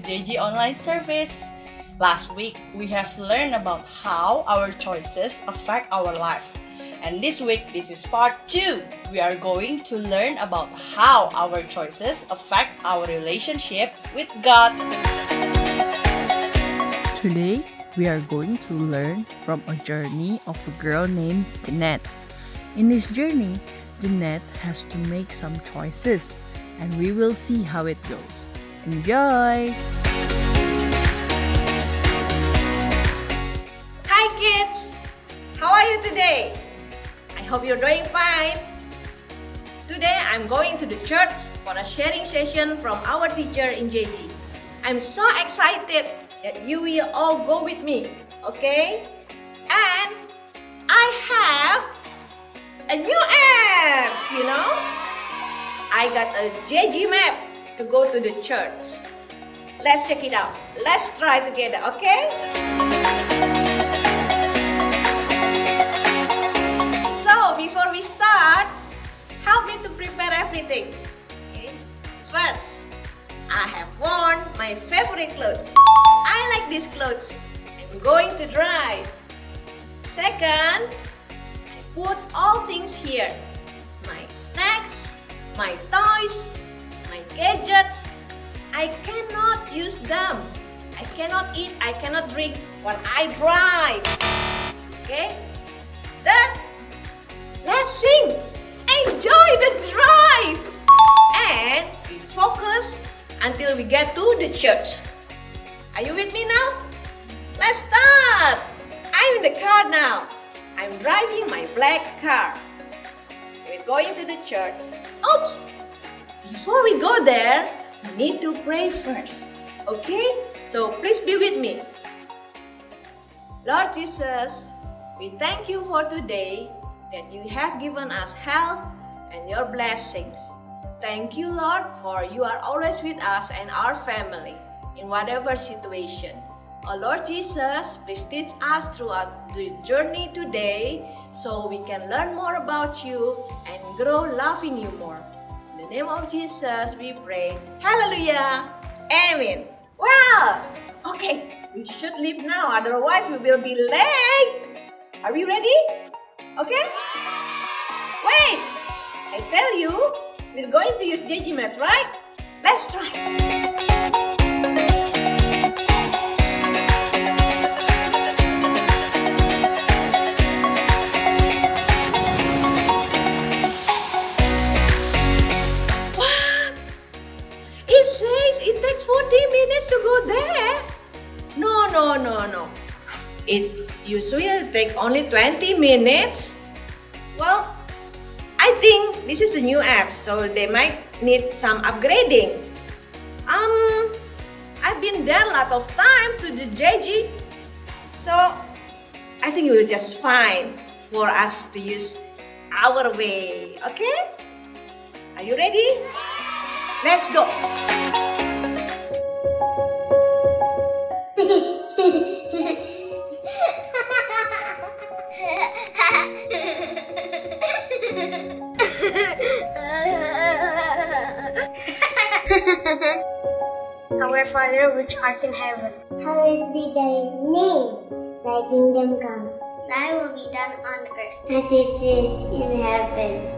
JG Online Service. Last week, we have learned about how our choices affect our life. And this week, this is part 2. We are going to learn about how our choices affect our relationship with God. Today, we are going to learn from a journey of a girl named Jeanette. In this journey, Jeanette has to make some choices, and we will see how it goes. Enjoy! Hi kids! How are you today? I hope you're doing fine. Today I'm going to the church for a sharing session from our teacher in JG. I'm so excited that you will all go with me, okay? And I have a new apps, you know? I got a JG map to go to the church. Let's check it out. Let's try together, okay? So, before we start, help me to prepare everything. First, I have worn my favorite clothes. I like these clothes. I'm going to dry. Second, I put all things here. My snacks, my toys, gadgets. I cannot use them. I cannot eat, I cannot drink while I drive. Okay? Then, let's sing. Enjoy the drive. And we focus until we get to the church. Are you with me now? Let's start. I'm in the car now. I'm driving my black car. We're going to the church. Oops! Before we go there, we need to pray first. Okay? So please be with me. Lord Jesus, we thank you for today that you have given us health and your blessings. Thank you, Lord, for you are always with us and our family in whatever situation. Oh Lord Jesus, please teach us throughout the journey today so we can learn more about you and grow loving you more. The name of Jesus, we pray. Hallelujah. Amen. Well, okay, we should leave now, otherwise, we will be late. Are we ready? Okay? Wait! I tell you, we're going to use JG Maps, right? Let's try. 40 minutes to go there. No, no, no, no. It usually take only 20 minutes. Well, I think this is the new app, so they might need some upgrading. Um, I've been there a lot of time to the JG, so I think it will just fine for us to use our way. Okay? Are you ready? Let's go. Our Father which art in heaven, hallowed be thy name. Thy kingdom come. Thy will be done on earth as it is in heaven.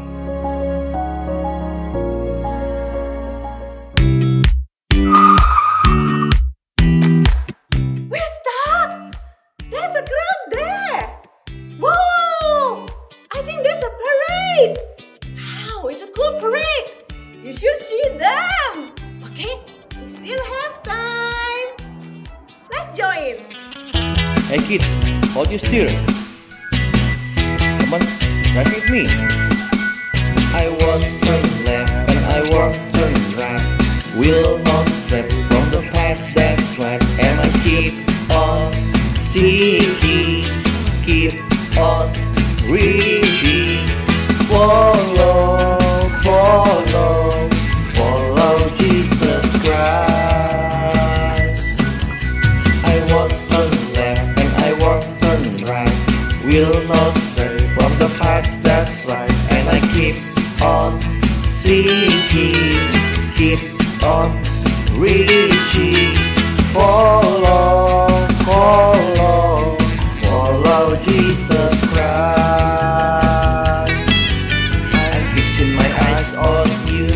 Fixing my eyes on you.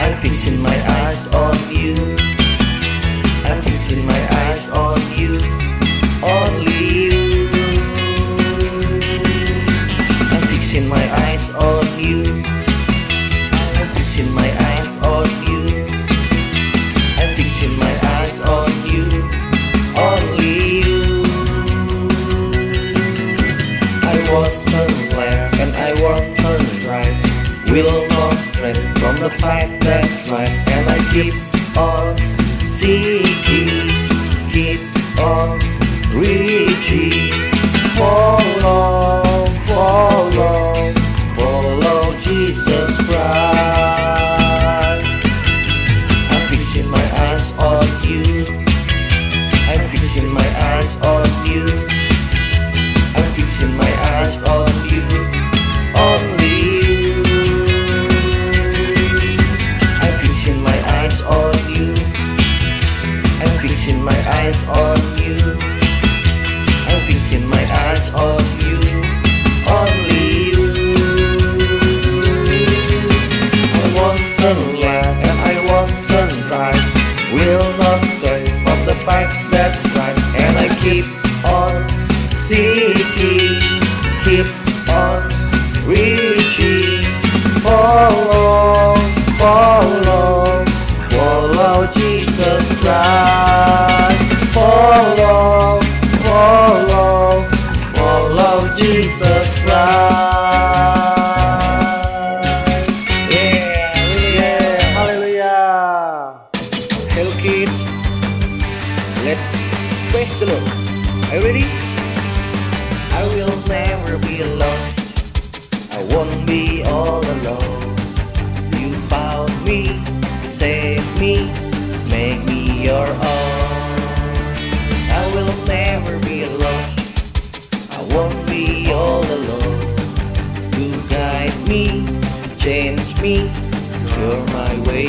I'm fixing my eyes keep on seeking, keep on reaching.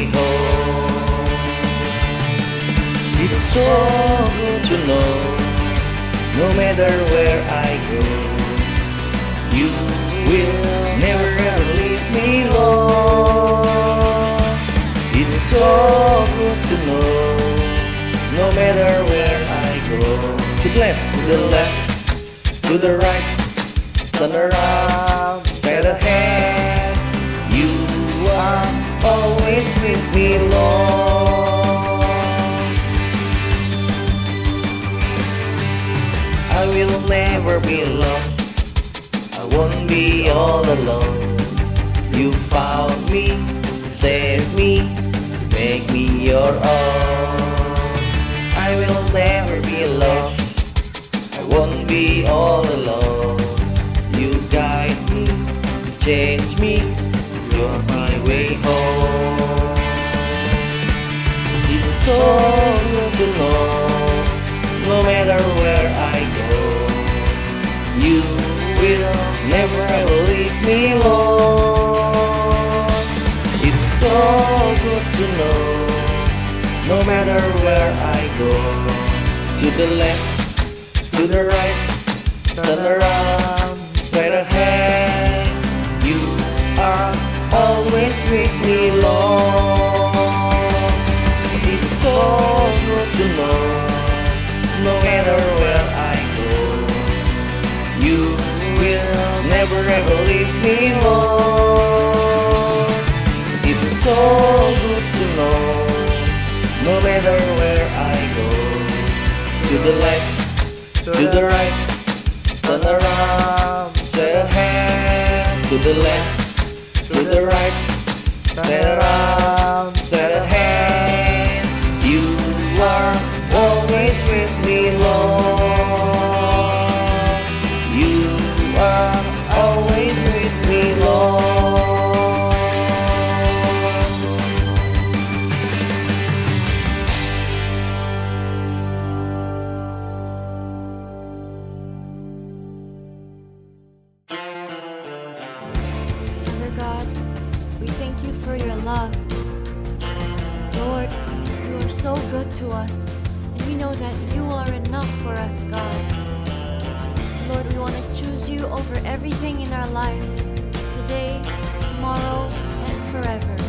Home. It's so good to know, no matter where I go, you will never ever leave me alone. It's so good to know, no matter where I go. To the left, to the left, to the right, turn around, straight ahead. Always with me, Lord. I will never be lost. I won't be all alone. You found me, saved me, make me your own. I will never be lost. I won't be all alone. You guide me, change me, you're my way home. It's to know, no matter where I go, you will never ever leave me alone. It's so good to know, no matter where I go, to the left, to the right, turn around, never leave me alone. It's so good to know, no matter where I go, to the left, to the right, turn around, straight ahead, to the left, to the right, turn around, for your love. Lord, you are so good to us, and we know that you are enough for us, God. Lord, we want to choose you over everything in our lives, today, tomorrow, and forever.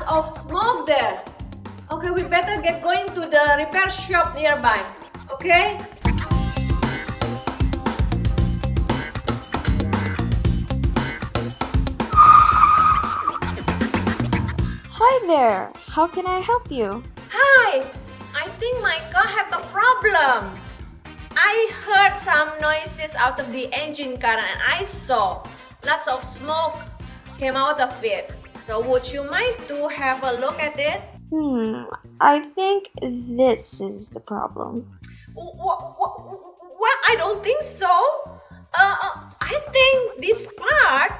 lots of smoke there. Okay, we better get going to the repair shop nearby. Okay? Hi there. How can I help you? Hi. I think my car had a problem. I heard some noises out of the engine car and I saw lots of smoke came out of it. So would you mind to have a look at it? Hmm, I think this is the problem. Well, I don't think so. Uh, uh, I think this part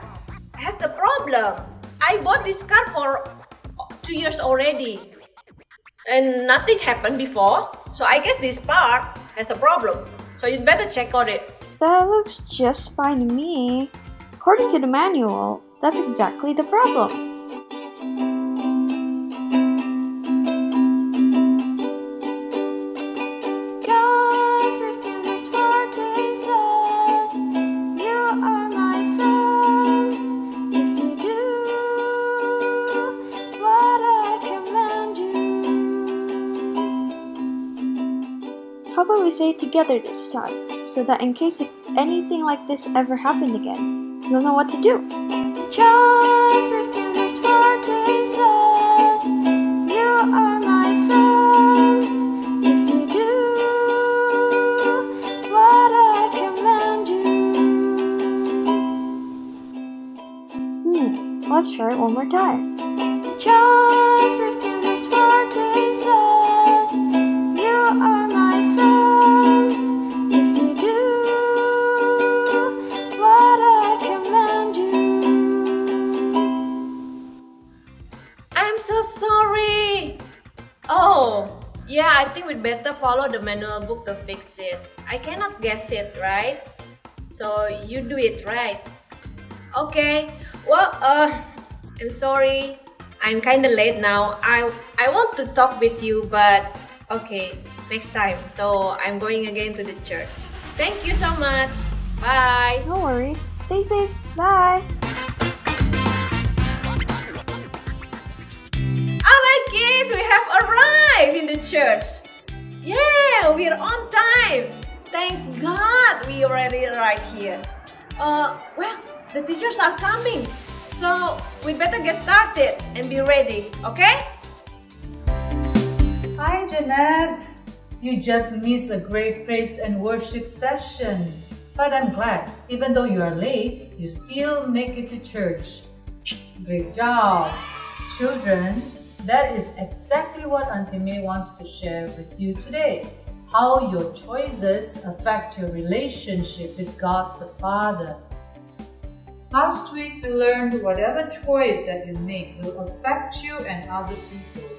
has the problem. I bought this car for two years already and nothing happened before. So I guess this part has a problem. So you'd better check on it. That looks just fine to me. According to the manual, that's exactly the problem. Together this time, so that in case if anything like this ever happened again, you'll know what to do. John manual book to fix it. I cannot guess it, right? So you do it right. Okay. Well, uh, I'm sorry. I'm kind of late now. I I want to talk with you, but okay, next time. So I'm going again to the church. Thank you so much. Bye. No worries. Stay safe. Bye. Alright kids, we have arrived in the church. Yeah, we're on time. Thanks God we already arrived here. Uh, well, the teachers are coming. So we better get started and be ready, okay? Hi, Jeanette. You just missed a great praise and worship session. But I'm glad, even though you are late, you still make it to church. Great job. Children, that is exactly what Auntie May wants to share with you today. How your choices affect your relationship with God the Father. Last week we learned whatever choice that you make will affect you and other people.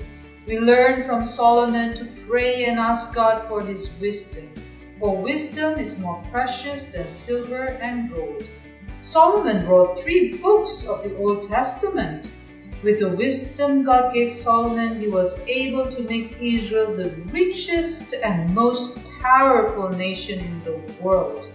We learned from Solomon to pray and ask God for his wisdom, for wisdom is more precious than silver and gold. Solomon wrote three books of the Old Testament. With the wisdom God gave Solomon, he was able to make Israel the richest and most powerful nation in the world.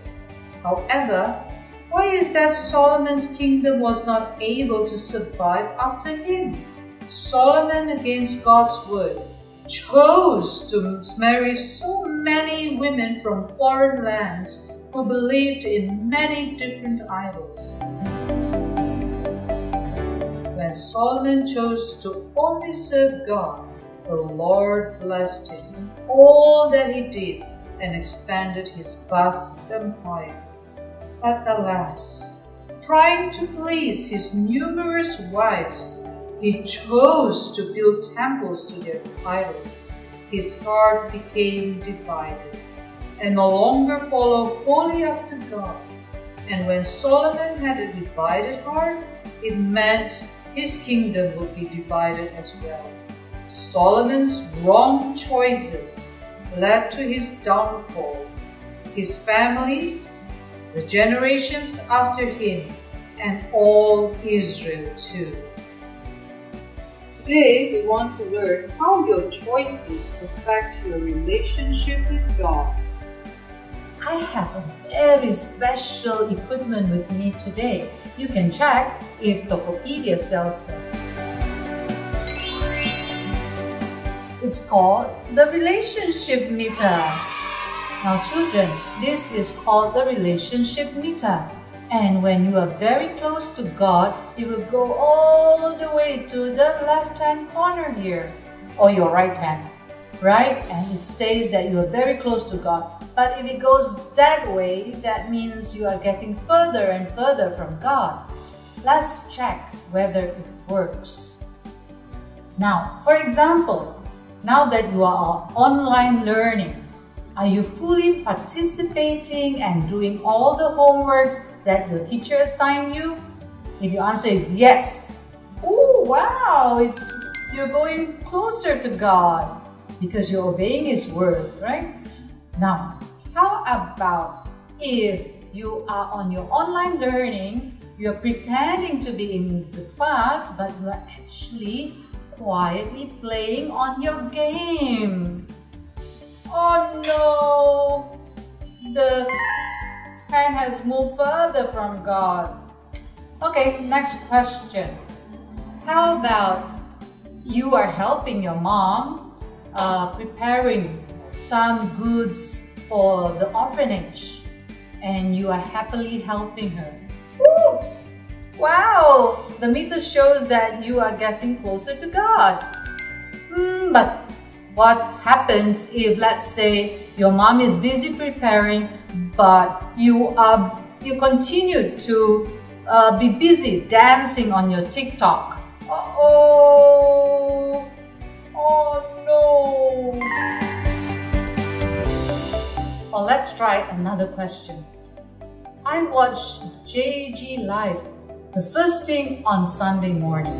However, why is that Solomon's kingdom was not able to survive after him? Solomon, against God's word, chose to marry so many women from foreign lands who believed in many different idols. Solomon chose to only serve God, the Lord blessed him in all that he did and expanded his vast empire. But alas, trying to please his numerous wives, he chose to build temples to their idols. His heart became divided and no longer followed wholly after God. And when Solomon had a divided heart, it meant his kingdom would be divided as well. Solomon's wrong choices led to his downfall. His families, the generations after him, and all Israel too. Today we want to learn how your choices affect your relationship with God. I have a very special equipment with me today. You can check if Tokopedia sells them. It's called the relationship meter. Now children, this is called the relationship meter. And when you are very close to God, it will go all the way to the left hand corner here, or your right hand. right? And it says that you are very close to God. But if it goes that way, that means you are getting further and further from God. Let's check whether it works. Now, for example, now that you are online learning, are you fully participating and doing all the homework that your teacher assigned you? If your answer is yes, oh wow, it's you're going closer to God because you're obeying His word, right? Now, about if you are on your online learning, you're pretending to be in the class, but you're actually quietly playing on your game? Oh no! The hand has moved further from God. Okay, next question. How about you are helping your mom uh, preparing some goods for the orphanage and you are happily helping her. Oops! Wow! The meter shows that you are getting closer to God. Hmm, but what happens if, let's say, your mom is busy preparing, but you are you continue to uh, be busy dancing on your TikTok? Uh oh! Let's try another question. I watched JG Live the first thing on Sunday morning.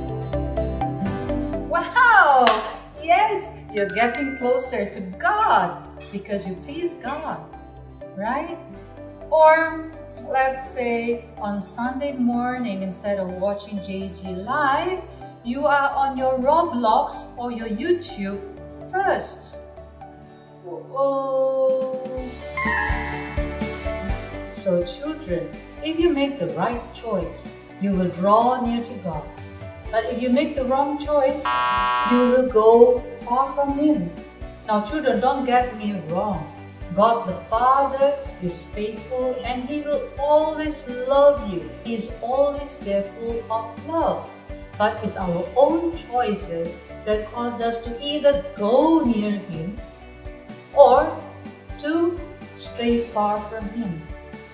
Wow! Yes, you're getting closer to God because you please God, right? Or let's say on Sunday morning, instead of watching JG Live, you are on your Roblox or your YouTube first. Oh. So children, if you make the right choice, you will draw near to God. But if you make the wrong choice, you will go far from Him. Now children, don't get me wrong. God the Father is faithful and He will always love you. He is always there full of love. But it's our own choices that cause us to either go near Him or to stray far from Him.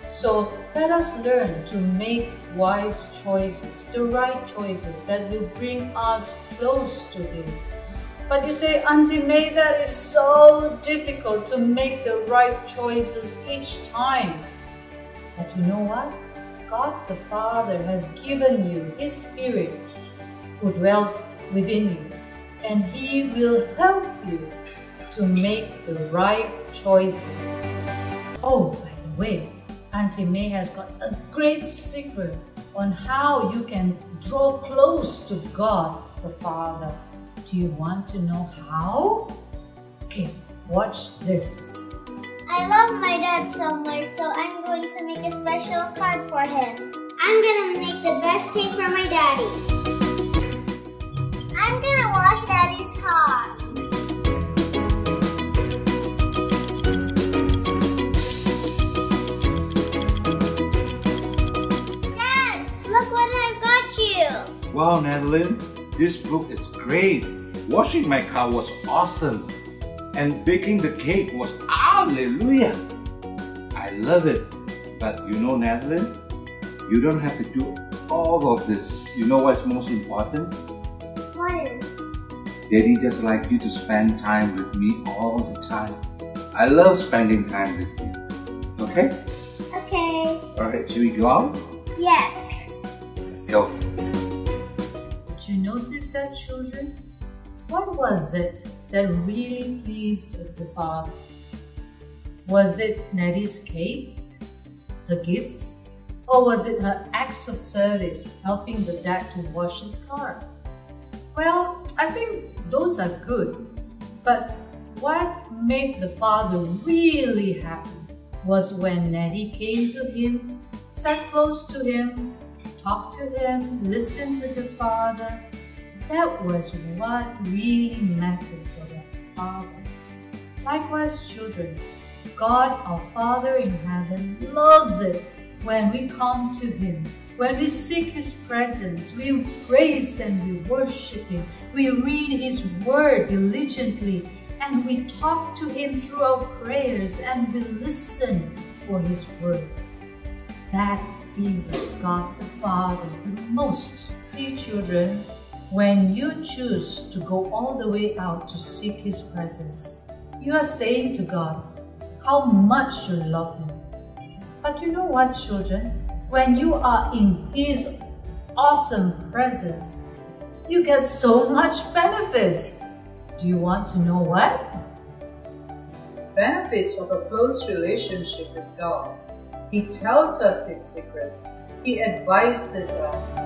So let us learn to make wise choices, the right choices that will bring us close to Him. But you say, Auntie May, that is so difficult to make the right choices each time. But you know what? God the Father has given you His Spirit who dwells within you, and He will help you to make the right choices. Oh, by the way, Auntie May has got a great secret on how you can draw close to God the Father. Do you want to know how? Okay, watch this. I love my dad so much, so I'm going to make a special card for him. I'm gonna make the best cake for my daddy. I'm gonna wash daddy's car. Wow, Madeline, this book is great. Washing my car was awesome. And baking the cake was hallelujah. I love it. But you know, Madeline, you don't have to do all of this. You know what's most important? What is? Daddy just like you to spend time with me all the time. I love spending time with you. Okay? Okay. Alright, should we go out? Yes. That, children? What was it that really pleased the father? Was it Nettie's cake, her gifts, or was it her acts of service helping the dad to wash his car? Well, I think those are good, but what made the father really happy was when Nettie came to him, sat close to him, talked to him, listened to the father. That was what really mattered for the father. Likewise, children, God our Father in heaven loves it when we come to Him. When we seek His presence, we praise and we worship Him. We read His Word diligently and we talk to Him through our prayers and we listen for His word. That pleases God the Father the most. See, children, when you choose to go all the way out to seek His presence, you are saying to God how much you love Him. But you know what, children? When you are in His awesome presence, you get so much benefits. Do you want to know what? Benefits of a close relationship with God. He tells us His secrets. He advises us.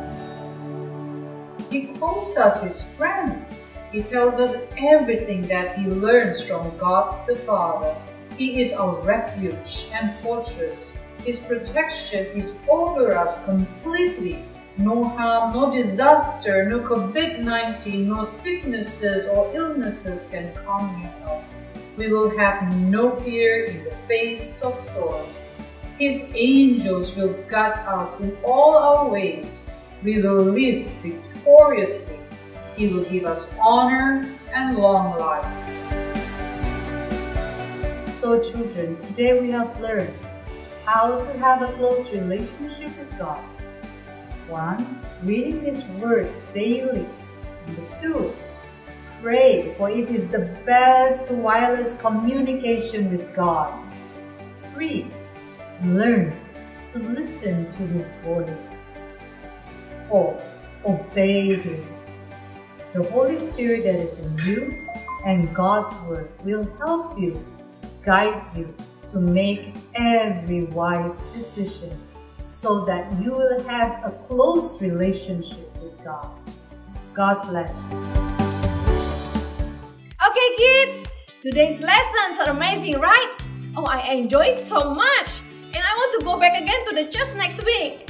He calls us His friends. He tells us everything that He learns from God the Father. He is our refuge and fortress. His protection is over us completely no harm, no disaster, no COVID 19, no sicknesses or illnesses can come near us. We will have no fear in the face of storms. His angels will guide us in all our ways. We will live victoriously. He will give us honor and long life. So, children, today we have learned how to have a close relationship with God 1. Reading His Word daily. Number 2. Pray, for it is the best wireless communication with God. 3. Learn to listen to His voice. 4. Obey Him. The Holy Spirit that is in you and God's Word will help you, guide you to make every wise decision so that you will have a close relationship with God. God bless you. Okay, kids, today's lessons are amazing, right? Oh, I enjoyed so much, and I want to go back again to the church next week.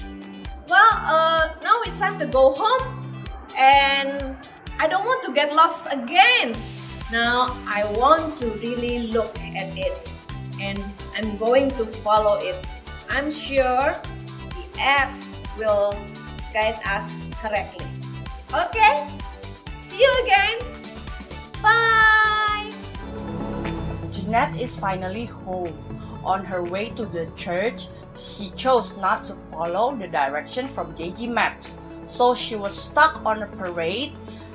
Well, uh, now it's time to go home, and I don't want to get lost again. Now I want to really look at it, and I'm going to follow it. I'm sure the apps will guide us correctly. Okay, see you again. Bye. Jeanette is finally home. On her way to the church, she chose not to follow the direction from JG Maps, so she was stuck on a parade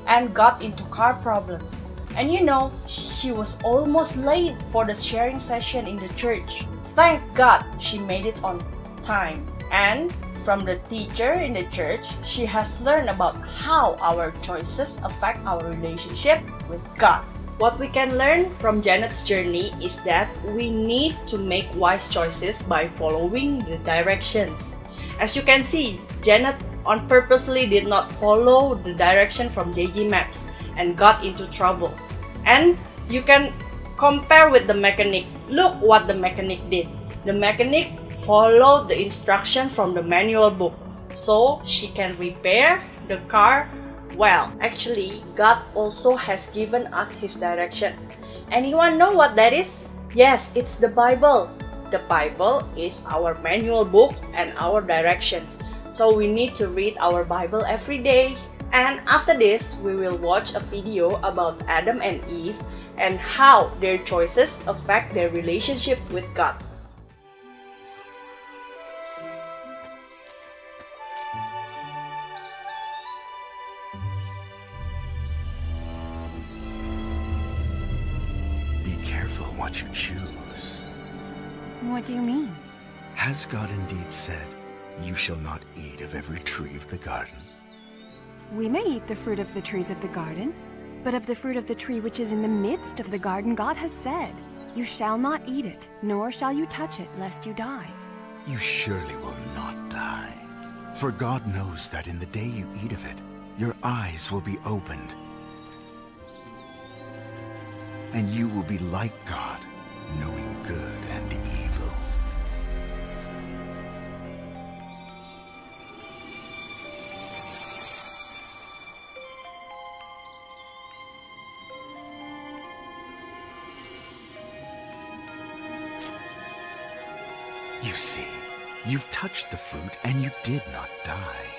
and got into car problems. And you know, she was almost late for the sharing session in the church. Thank God she made it on time. And from the teacher in the church, she has learned about how our choices affect our relationship with God. What we can learn from Janet's journey is that we need to make wise choices by following the directions. As you can see, Janet on purposely did not follow the direction from JG Maps and got into troubles. And you can compare with the mechanic. Look what the mechanic did. The mechanic followed the instruction from the manual book so she can repair the car well. Actually, God also has given us His direction. Anyone know what that is? Yes, it's the Bible. The Bible is our manual book and our directions. So we need to read our Bible every day. And after this, we will watch a video about Adam and Eve and how their choices affect their relationship with God. What you choose. What do you mean? Has God indeed said, You shall not eat of every tree of the garden? We may eat the fruit of the trees of the garden, but of the fruit of the tree which is in the midst of the garden, God has said, You shall not eat it, nor shall you touch it, lest you die. You surely will not die. For God knows that in the day you eat of it, your eyes will be opened, and you will be like God, knowing good and evil. You see, you've touched the fruit and you did not die.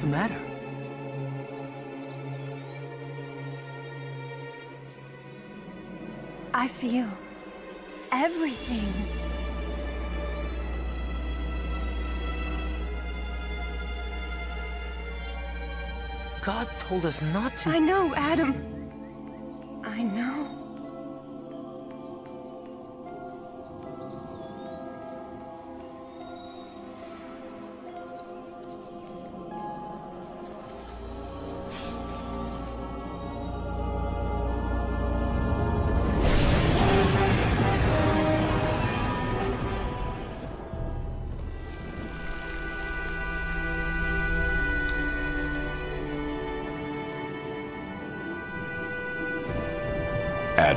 The matter? I feel everything. God told us not to. I know, Adam.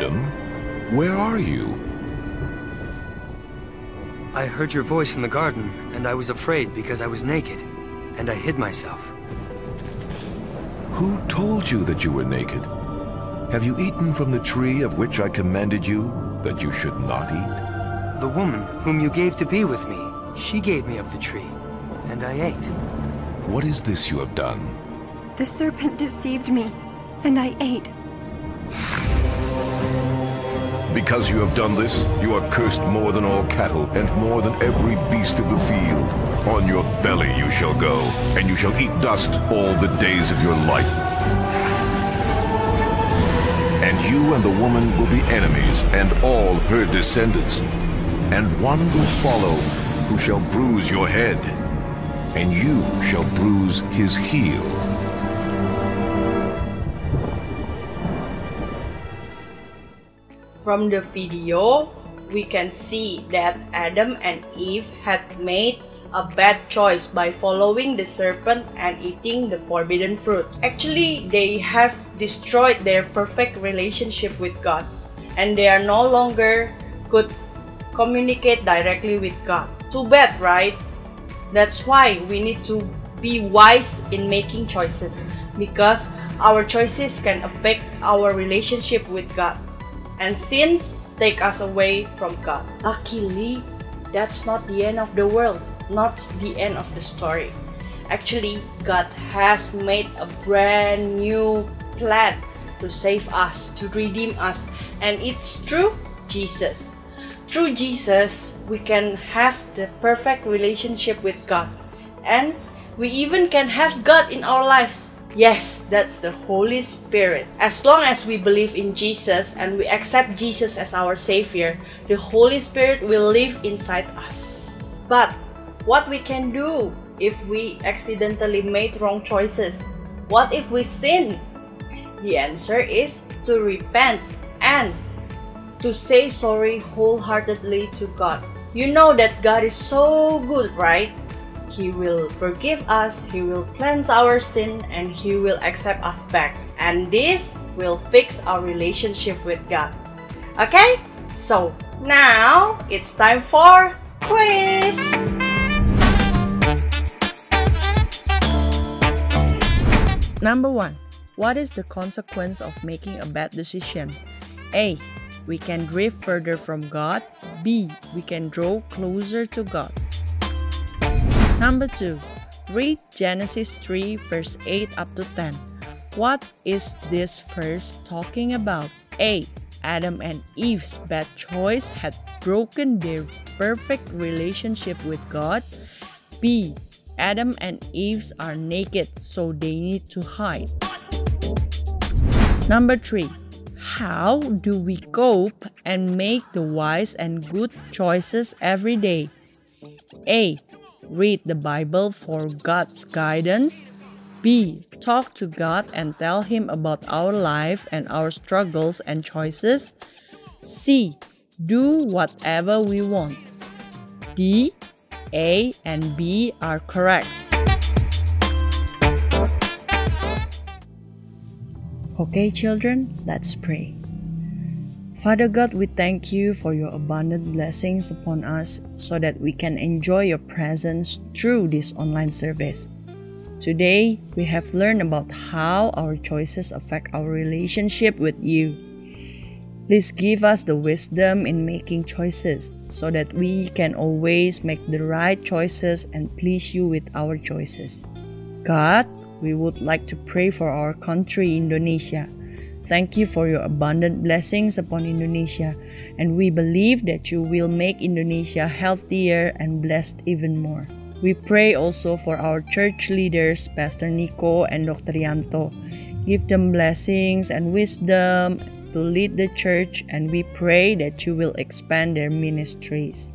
Adam, where are you? I heard your voice in the garden, and I was afraid because I was naked, and I hid myself. Who told you that you were naked? Have you eaten from the tree of which I commanded you that you should not eat? The woman whom you gave to be with me, she gave me of the tree, and I ate. What is this you have done? The serpent deceived me, and I ate. Because you have done this, you are cursed more than all cattle, and more than every beast of the field. On your belly you shall go, and you shall eat dust all the days of your life. And you and the woman will be enemies, and all her descendants. And one will follow, who shall bruise your head, and you shall bruise his heel. From the video, we can see that Adam and Eve had made a bad choice by following the serpent and eating the forbidden fruit. Actually, they have destroyed their perfect relationship with God and they are no longer could communicate directly with God. Too bad, right? That's why we need to be wise in making choices because our choices can affect our relationship with God and sins take us away from God. Luckily, that's not the end of the world, not the end of the story. Actually, God has made a brand new plan to save us, to redeem us, and it's through Jesus. Through Jesus, we can have the perfect relationship with God, and we even can have God in our lives. Yes, that's the Holy Spirit. As long as we believe in Jesus and we accept Jesus as our Savior, the Holy Spirit will live inside us. But what we can do if we accidentally made wrong choices? What if we sin? The answer is to repent and to say sorry wholeheartedly to God. You know that God is so good, right? He will forgive us, He will cleanse our sin, and He will accept us back. And this will fix our relationship with God. Okay? So now it's time for quiz! Number one, what is the consequence of making a bad decision? A. We can drift further from God. B. We can draw closer to God. Number 2. Read Genesis 3 verse 8 up to 10. What is this verse talking about? A. Adam and Eve's bad choice had broken their perfect relationship with God. B. Adam and Eve are naked, so they need to hide. Number 3. How do we cope and make the wise and good choices every day? A. Read the Bible for God's guidance. B. Talk to God and tell Him about our life and our struggles and choices. C. Do whatever we want. D. A and B are correct. Okay, children, let's pray. Father God, we thank you for your abundant blessings upon us so that we can enjoy your presence through this online service. Today, we have learned about how our choices affect our relationship with you. Please give us the wisdom in making choices so that we can always make the right choices and please you with our choices. God, we would like to pray for our country, Indonesia. Thank you for your abundant blessings upon Indonesia, and we believe that you will make Indonesia healthier and blessed even more. We pray also for our church leaders, Pastor Nico and Dr. Yanto. Give them blessings and wisdom to lead the church, and we pray that you will expand their ministries.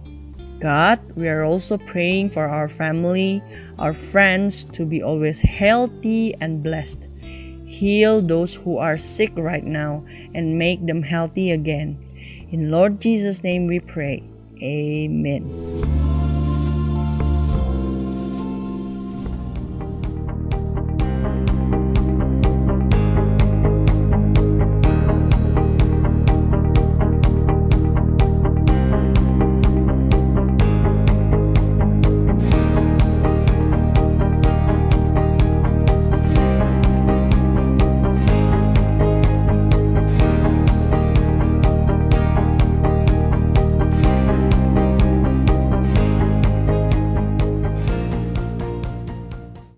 God, we are also praying for our family, our friends to be always healthy and blessed. Heal those who are sick right now and make them healthy again. In Lord Jesus' name we pray. Amen.